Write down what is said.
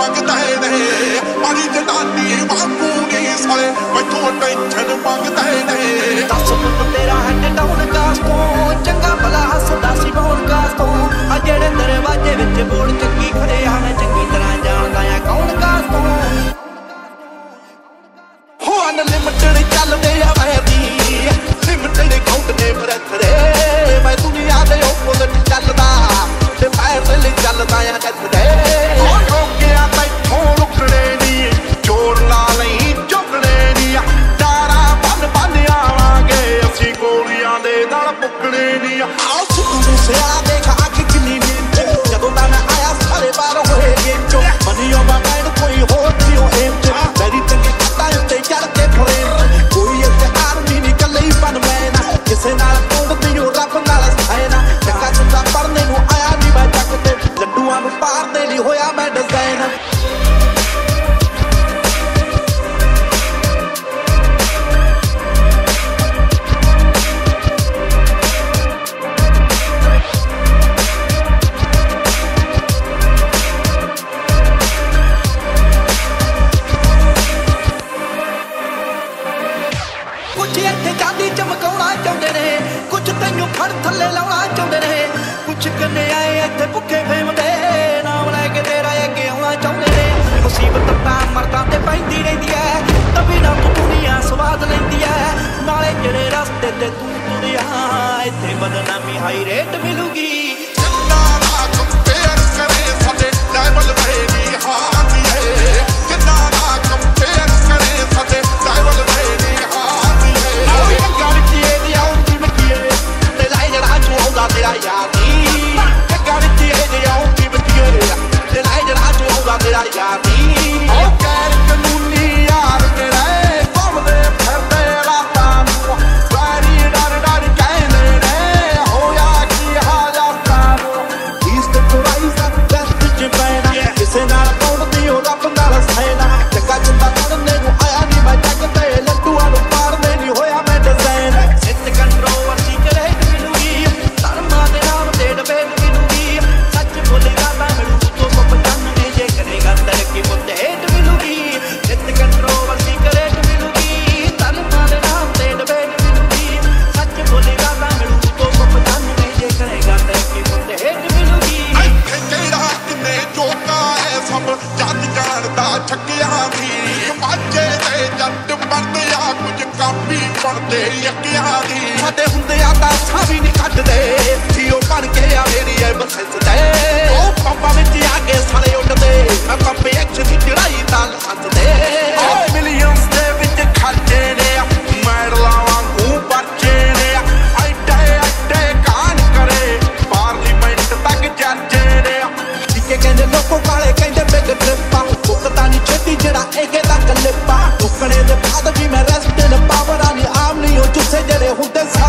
ਮੰਗਦਾ ਨਹੀਂ। ਅੜੀ ਜਨਾਨੀ ਵਾਂਗੂ ਨਹੀਂ ਸਾਲੇ ਮੈਥੋਂ ਟੈਨਸ਼ਨ ਮੰਗਦਾ ਨਹੀਂ। ਦੱਸ ਆਓ ਸੁਣ ਸਿਆ ਦੇਖ ਅੱਖ ਕਿੰਨੀ ਨੀਂਦ ਜਦੋਂ ਤਾਂ ਆਇਆ ਸਾਰੇ ਬਾਹਰ ਹੋਏ ਗੇਮ ਚੋ ਮਨੀਓ ਮਾ ਕੋਈ ਹੋਰ ਨਹੀਂ ਹੋਏ ਚੋ ਕੁਝ ਇੱਥੇ ਚਾਂਦੀ ਚਮਕਾਉਣਾ ਚਾਹੁੰਦੇ ਨੇ ਕੁਝ ਤੈਨੂੰ ਫੜ ਥੱਲੇ ਲਾਉਣਾ ਚਾਹੁੰਦੇ ਨੇ ਕੁਝ ਕੰਨੇ ਆਏ ਇੱਥੇ ਭੁੱਖੇ ਫੇਮਦੇ, ਨਾਮ ਲੈ ਕੇ ਤੇਰਾ ਅੱਗੇ ਆਉਣਾ ਚਾਹੁੰਦੇ ਨੇ ਮੁਸੀਬਤ ਤਾਂ ਮਰਦਾਂ ਤੇ ਪੈਂਦੀ ਰਹਿੰਦੀ ਐ, ਤਵੀ ਨਾ ਤੂੰ ਦੁਨੀਆ ਸਵਾਦ ਲੈਂਦੀ ਐ, ਨਾਲੇ ਜਿਹੜੇ ਰਸਤੇ ਤੇ ਤੂੰ ਤੁਰਿਆ, ਇੱਥੇ ਬਦਨਾਮੀ ਹਾਈ ਰੇਟ ਮਿਲੂਗੀ। yada got. ਆਪ ਵੀ ਬਣਦੇ ਦੀ। ਸਾਡੇ ਹੁੰਦਿਆਂ ਤਾਂ ਸਾਂ ਵੀ ਨਹੀਂ ਕੱਢਦੇ। ਜੀਓ ਬਣ ਕੇ ਆ ਮੇਰੀ ਐ ਬਸੈਂਸ ਉਹ ਪੰਪਾਂ ਵਿੱਚ ਆ ਕੇ ਸਾਰੇ ਉੱਡਦੇ। ਮੈਂ ਪੰਪ ਐਕਸ਼ਨ ਦੀ ਚੜਾਈ ਨਾਲ ਹੱਸਦੇ। ਆਹ ਦੇ ਵਿੱਚ ਖਰਚੇ ਨੇ ਮੈਡ ਨੂੰ ਪਰਚੇ ਨੇ ਪਾਰਲੀਮੈਂਟ ਤੱਕ ਜਾਂਦੇ ਨੇ ਕਹਿੰਦੇ ਕਾਲੇ aconteceu.